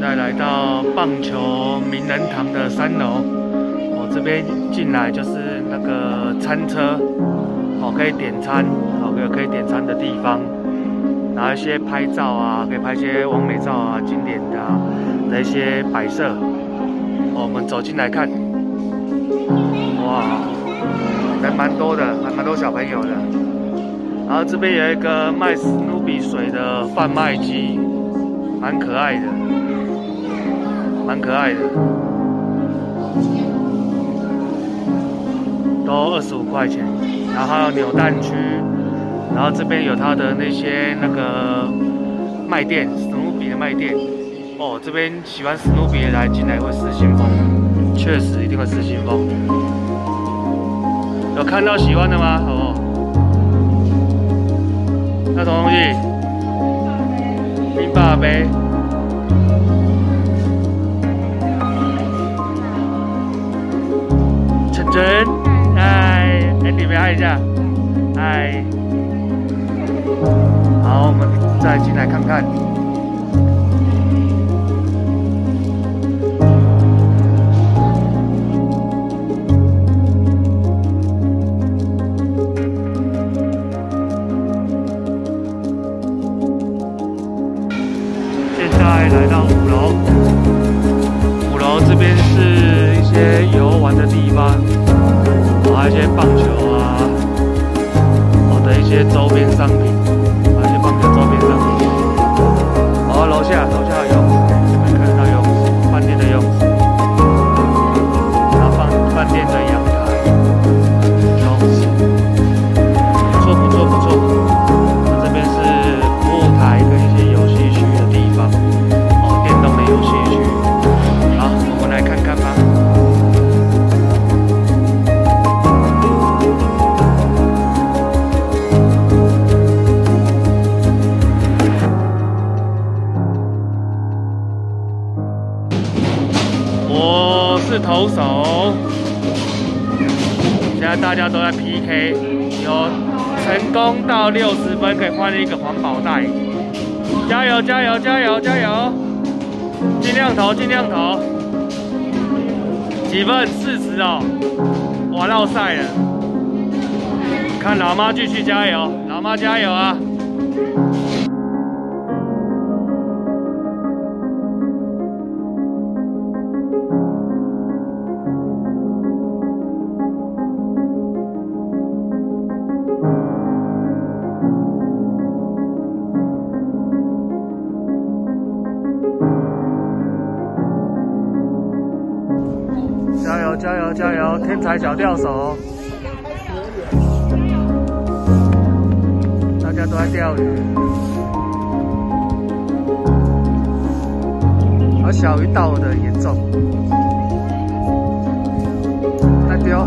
现在来到棒球名人堂的三楼，我这边进来就是那个餐车，哦，可以点餐，哦，可可以点餐的地方，拿一些拍照啊，可以拍一些完美照啊，经典的的一些摆设。我们走进来看，哇，人蛮多的，还蛮多小朋友的。然后这边有一个卖史努比水的贩卖机，蛮可爱的。蛮可爱的，都二十五块钱。然后还有扭蛋区，然后这边有它的那些那个卖店，史努比的卖店。哦，这边喜欢史努比的来进来会失心疯，确实一定会失心疯。有看到喜欢的吗？哦，那什么东西？冰霸杯。真，嗨，哎，你们嗨一下，嗨，好，我们再进来看看。些周边商品，还有一些棒球周边商品。哦，楼下，楼下有，是投手，现在大家都在 PK，有成功到六十分可以换一个环保袋，加油加油加油加油，尽量投尽量投，几分？四十哦，哇绕赛了，看老妈继续加油，老妈加油啊！加油加油！天才小钓手，大家都在钓鱼，而小鱼倒的严重，再丢。